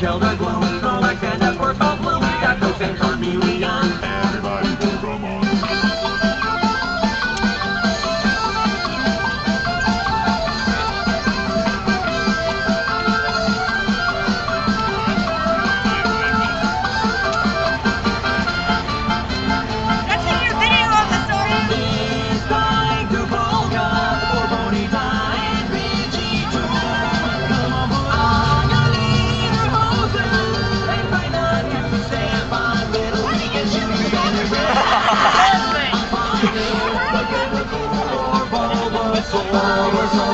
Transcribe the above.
shall the glow. That's all